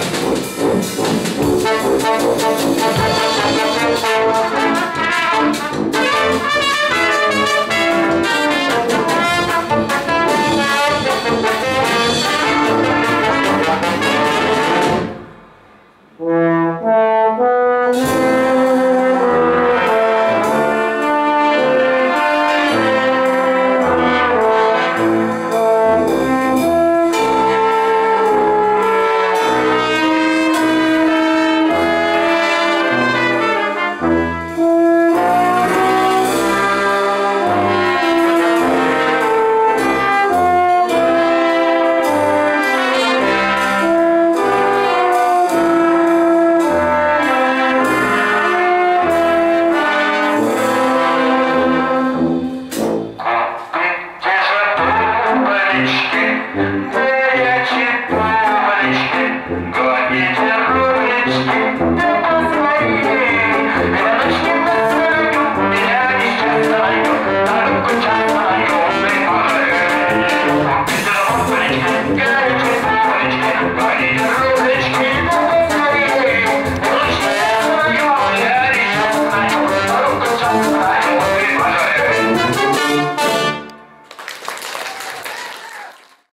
time. Thank you.